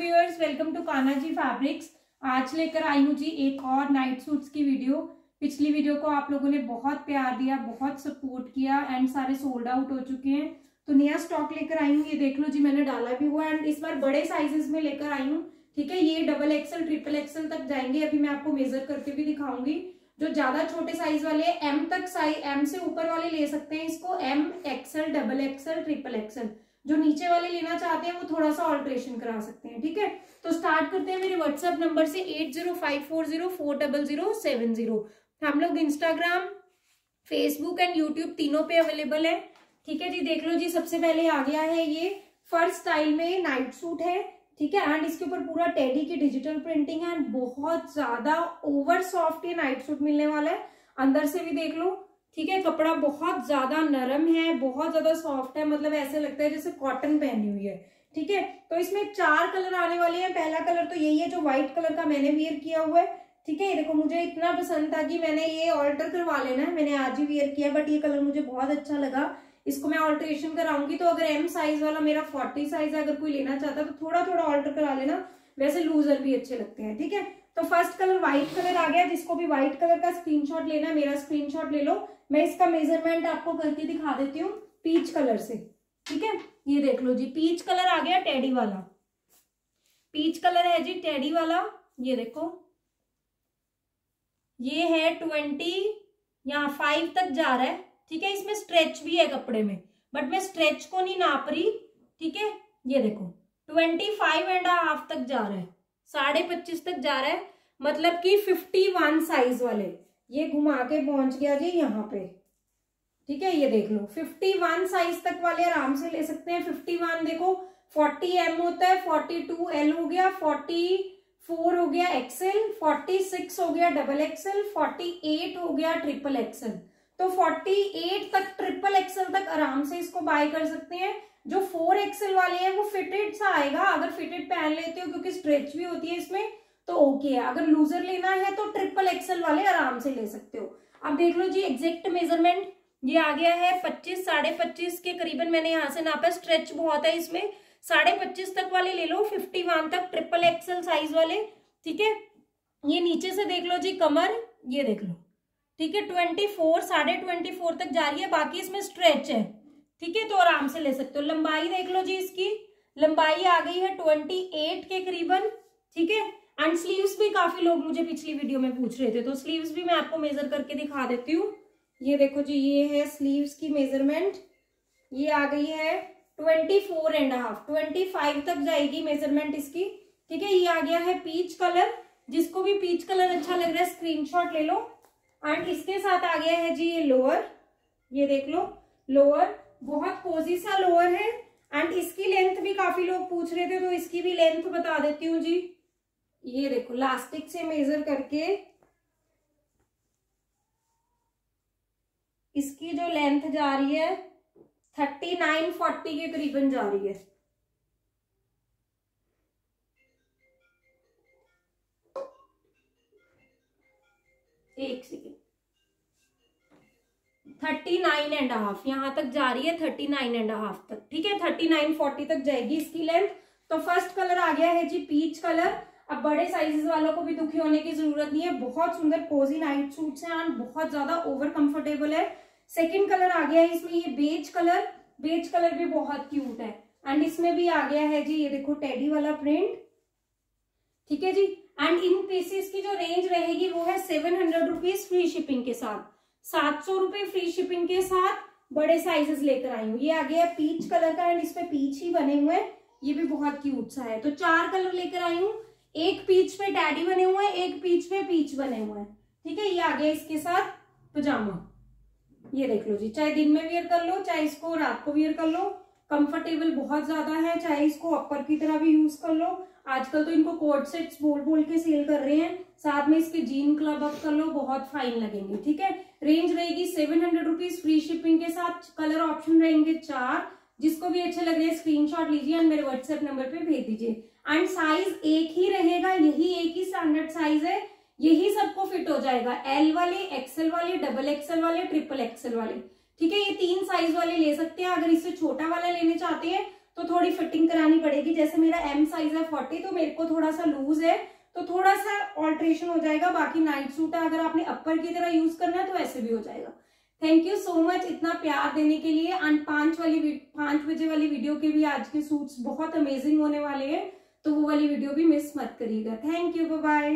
Viewers welcome to काना जी fabrics आज लेकर आई हूँ जी एक और नाइट सूट्स की वीडियो पिछली वीडियो को आप लोगों ने बहुत प्यार दिया, बहुत सपोर्ट किया एंड सारे सोल्ड आउट हो चुके हैं। तो नया स्टॉक लेकर आई हूँ, ये देख लो जी मैंने डाला भी हुआ एंड इस बार बड़े साइजेस में लेकर आई हूँ। ठीक है, ये डबल एक्सएल ट्रिपल एक्सएल तक जाएँगे। अभी मैं आपको मेजर करके भी दिखाऊँगी। जो ज़्यादा छोटे साइज़ वाले एम तक साइज़ एम से ऊपर वाले ले सकते हैं इसको। M XL double XL triple XL जो नीचे वाले लेना चाहते हैं, वो थोड़ा सा ऑल्ट्रेशन करा सकते हैं, ठीक है? तो स्टार्ट करते हैं मेरे व्हाट्सएप नंबर से एट ज़ीरो हम लोग इंस्टाग्राम फेसबुक एंड यूट्यूब तीनों पे अवेलेबल है, ठीक है जी? देख लो जी, सबसे पहले आ गया है ये। फ़र्स्ट स्टाइल में नाइट सूट है, ठीक है? एंड इसके ऊपर पूरा टेडी की डिजिटल प्रिंटिंग है एंड बहुत ज़्यादा ओवर सॉफ्ट ये नाइट सूट मिलने वाला है। अंदर से भी देख लो ठीक है, कपड़ा बहुत ज़्यादा नरम है, बहुत ज़्यादा सॉफ्ट है मतलब ऐसे लगता है जैसे कॉटन पहनी हुई है। ठीक है तो इसमें चार कलर आने वाले हैं। पहला कलर तो यही है जो व्हाइट कलर का मैंने वियर किया हुआ है। ठीक है, ये देखो, मुझे इतना पसंद था कि मैंने ये ऑल्टर करवा लेना है। मैंने आज ही वियर किया बट ये कलर मुझे बहुत अच्छा लगा। इसको मैं ऑल्ट्रेशन कराऊँगी तो अगर एम साइज़ वाला मेरा फोर्टी साइज़ है, अगर कोई लेना चाहता तो थोड़ा थोड़ा ऑल्टर करा लेना। वैसे लूजर भी अच्छे लगते हैं। ठीक है तो फ़र्स्ट कलर व्हाइट कलर आ गया, जिसको भी व्हाइट कलर का स्क्रीनशॉट लेना है, मेरा स्क्रीनशॉट ले लो। मैं इसका मेज़रमेंट आपको करके दिखा देती हूँ पीच कलर से। ठीक है? ये देख लो जी पीच कलर आ गया टेडी वाला। पीच कलर है जी टेडी वाला। ये देखो। ये है ट्वेंटी यहाँ फाइव तक जा रहा है। ठीक है? इसमें स्ट्रेच भी है कपड़े में। बट मैं स्ट्रेच को नहीं नाप रही। ठीक है? ये देखो ट्वेंटी फाइव एंड हाफ़ तक जा रहा है। साढ़े पच्चीस तक जा रहा है। मतलब कि फिफ्टी वन साइज़ वाले। ये घुमा के पहुँच गया जी यहाँ पे। ठीक है, ये देख लो। 51 साइज़ तक वाले आराम से ले सकते हैं। 51 देखो 40 एम होता है 42 एल हो गया 44 हो गया एक्सएल 46 हो गया डबल एक्सएल 48 हो गया ट्रिपल एक्सएल तो 48 तक ट्रिपल एक्सएल आराम से इसको बाय कर सकते हैं। जो फोर एक्सएल वाले हैं, वो फिटेड सा आएगा। अगर फिटेड पहन लेते हो, क्योंकि स्ट्रेच भी होती है इसमें तो ओके है। अगर लूजर लेना है तो ट्रिपल एक्सएल वाले आराम से ले सकते हो। अब देख लो जी एग्जैक्ट मेज़रमेंट ये आ गया है पच्चीस, साढ़े पच्चीस के करीबन मैंने यहाँ से नापा। स्ट्रेच बहुत है इसमें। साढ़े पच्चीस तक वाले ले लो फिफ्टी वन तक ट्रिपल एक्सएल साइज़ वाले। ठीक है? ये नीचे से देख लो जी, कमर। ये देख लो। ठीक है ट्वेंटी फोर साढ़े ट्वेंटी फोर तक जा रही है, बाकी इसमें स्ट्रेच है। ठीक है तो आराम से ले सकते हो। लंबाई देख लो जी इसकी। लंबाई आ गई है ट्वेंटी एट के करीबन। ठीक है एंड स्लीव्स भी काफ़ी लोग मुझे पिछली वीडियो में पूछ रहे थे तो स्लीव्स भी मैं आपको मेजर करके दिखा देती हूँ। ये देखो जी, ये है स्लीव्स की मेज़रमेंट ये आ गई है twenty four and half twenty five तक जाएगी मेज़रमेंट इसकी। ठीक है, ये आ गया है पीच कलर जिसको भी पीच कलर अच्छा लग रहा है स्क्रीनशॉट ले लो। एंड इसके साथ आ गया है जी? ये लोअर ये देख लो। लोअर बहुत कोजी सा लोअर है। एंड इसकी लेंथ भी काफ़ी लोग पूछ रहे थे तो इसकी भी लेंथ बता देती हूँ जी। ये देखो लास्टिक से मेजर करके। इसकी जो लेंथ जा रही है थर्टी नाइन फोर्टी के करीबन जा रही है। एक second thirty nine and half यहाँ तक जा रही है थर्टी नाइन एंड हाफ़ तक. ठीक है? थर्टी नाइन फोर्टी तक जाएगी इसकी लेंथ तो फ़र्स्ट कलर आ गया है जी पीच कलर अब बड़े साइजेस वालों को भी दुखी होने की ज़रूरत नहीं है। बहुत सुंदर कोजी नाइट सूट्स हैं एंड बहुत ज़्यादा ओवर कंफर्टेबल है। सेकेंड कलर आ गया है इसमें ये बेज कलर बेज कलर भी बहुत क्यूट है। एंड इसमें भी आ गया है जी, ये देखो टेडी वाला प्रिंट ठीक है जी? एंड इन पीसेस की जो रेंज रहेगी वो है seven hundred rupees free shipping के साथ। सात सौ रुपए फ्री शिपिंग के साथ बड़े साइजेस लेकर आई हूँ। ये आ गया पीच कलर का एंड इसमें पीच ही बने हुए हैं। ये भी बहुत क्यूट सा है। तो चार कलर लेकर आई हूँ। एक पीच पे डैडी बने हुए हैं, एक पीच पे पीच बने हुए हैं। ठीक है? ये आ गया इसके साथ पजामा ये देख लो जी। चाहे दिन में वियर कर लो, चाहे इसको रात को वियर कर लो। कंफर्टेबल बहुत ज़्यादा है, चाहे इसको अपर की तरह भी यूज़ कर लो। आजकल तो इनको कोट सेट्स बोल बोल के सेल कर रहे हैं। साथ में इसके जीन क्लब अप कर लो, बहुत फाइन लगेंगे, ठीक है? रेंज रहेगी seven hundred rupees free shipping के साथ। कलर ऑप्शन रहेंगे चार। जिसको भी अच्छे लग रहे हैं स्क्रीनशॉट लीजिए एंड मेरे व्हाट्सएप नंबर पे भेज दीजिए। एंड साइज़ एक ही रहेगा, यही एक ही स्टैंडर्ड साइज़ है। यही सबको फिट हो जाएगा। एल वाले एक्सएल वाले डबल एक्सएल वाले ट्रिपल एक्सएल वाले। ठीक है, ये तीन साइज़ वाले ले सकते हैं। अगर इससे छोटा वाला लेने चाहते हैं तो थोड़ी फिटिंग करानी पड़ेगी। जैसे मेरा एम साइज़ है फोर्टी तो मेरे को थोड़ा सा लूज है तो थोड़ा सा ऑल्ट्रेशन हो जाएगा। बाकी नाइट सूट है, अगर आपने अपर की तरह यूज़ करना है तो ऐसे भी हो जाएगा। थैंक यू सो मच इतना प्यार देने के लिए। एंड पाँच वाली पाँच बजे वाली वीडियो के भी आज के सूट्स बहुत अमेजिंग होने वाले हैं तो वो वाली वीडियो भी मिस मत करिएगा। Thank you bye